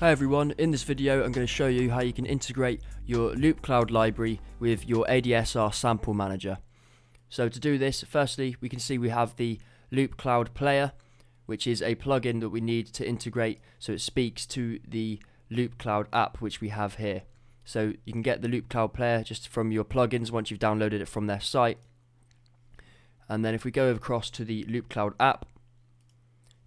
Hi everyone, in this video I'm going to show you how you can integrate your Loopcloud library with your ADSR sample manager. So to do this, firstly we can see we have the Loopcloud player which is a plugin that we need to integrate so it speaks to the Loopcloud app which we have here. So you can get the Loopcloud player just from your plugins once you've downloaded it from their site. And then if we go across to the Loopcloud app,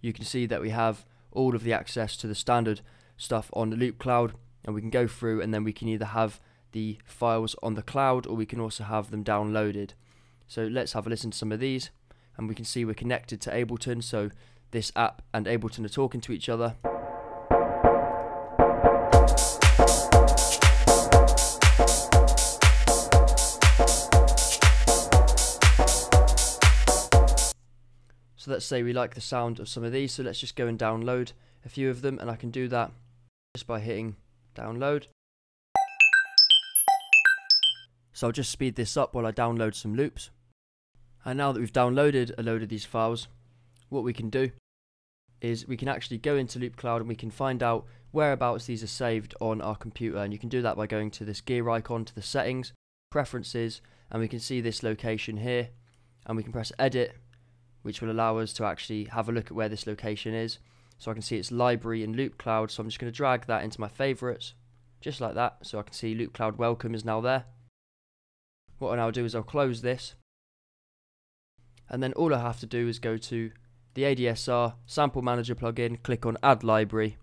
you can see that we have all of the access to the standard stuff on the Loopcloud and we can go through and then we can either have the files on the cloud or we can also have them downloaded. So let's have a listen to some of these and we can see we're connected to Ableton so this app and Ableton are talking to each other. So let's say we like the sound of some of these, so let's just go and download a few of them, and I can do that just by hitting download. So I'll just speed this up while I download some loops. And now that we've downloaded a load of these files, what we can do is we can actually go into Loopcloud and we can find out whereabouts these are saved on our computer. And you can do that by going to this gear icon to the settings, preferences, and we can see this location here. And we can press edit which will allow us to actually have a look at where this location is. So I can see its library in Loopcloud, so I'm just going to drag that into my favorites, just like that, so I can see Loopcloud Welcome is now there. What I'll now do is I'll close this, and then all I have to do is go to the ADSR Sample Manager plugin, click on Add Library,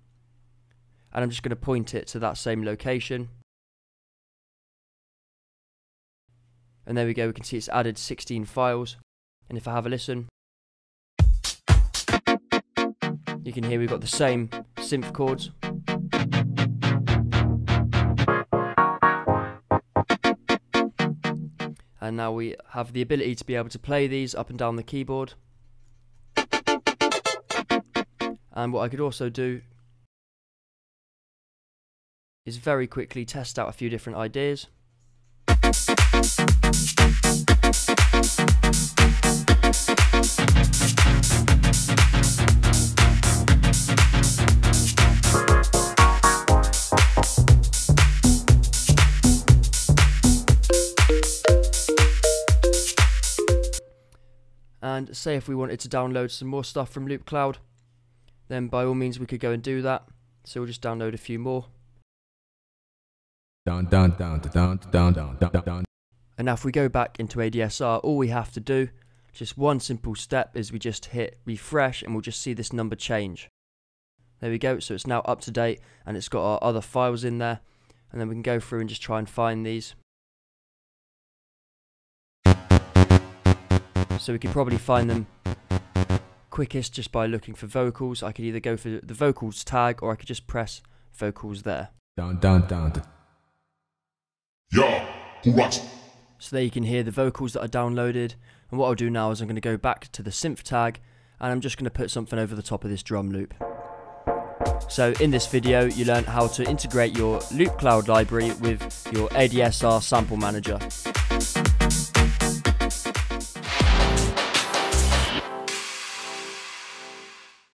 and I'm just going to point it to that same location. And there we go, we can see it's added 16 files. And if I have a listen, you can hear we've got the same synth chords. And now we have the ability to be able to play these up and down the keyboard. And what I could also do is very quickly test out a few different ideas. And say if we wanted to download some more stuff from Loopcloud then by all means we could go and do that so we'll just download a few more down, down, down, down, down, down, down, down. And now if we go back into ADSR, all we have to do, just one simple step, is we just hit refresh and we'll just see this number change. There we go, so it's now up to date and it's got our other files in there. And then we can go through and just try and find these. So we could probably find them quickest just by looking for vocals. I could either go for the vocals tag or I could just press vocals there. Down, down, down. Yeah, So there you can hear the vocals that I downloaded. And what I'll do now is I'm going to go back to the synth tag and I'm just going to put something over the top of this drum loop. So in this video you learned how to integrate your Loopcloud library with your ADSR sample manager.